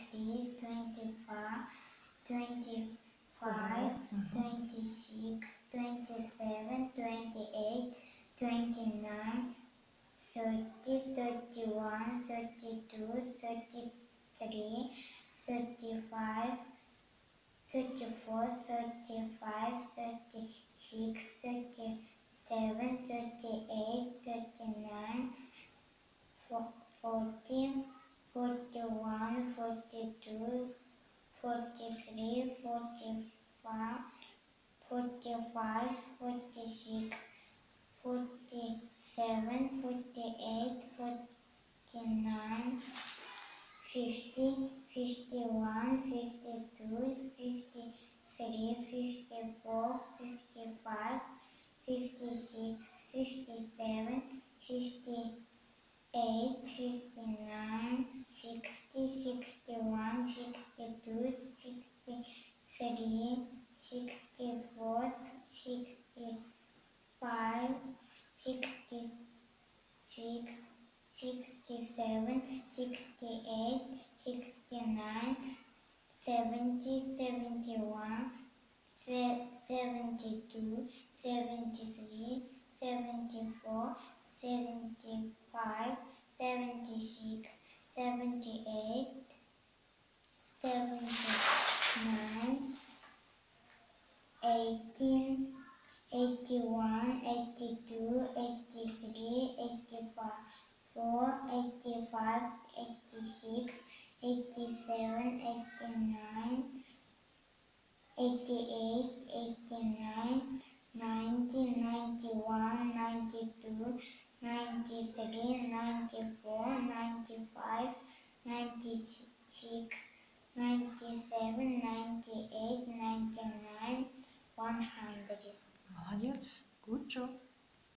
23, 24, 25, 26, 27, 28, 29, 30, 31, 32, 33, 35, 34, 35, 36, 37, 38, 39, fo- 40, 41, 42, 43, 44, 45, 46, 47, 48, 49, 50, 51, 52, 53, 54, 55, 56, 57, 58, 59, 60, 61, 62, 63, 64, 65, 66, 67, 68, 69, 70, 71, se- 72, 78, 79, 18, 81, 82, 83, 84, 85, 86, 87, 89, 88, 89, 90, 91, 92, 93, 94, 95, 96, 97, 98, 99, 100. Молодець. Good job.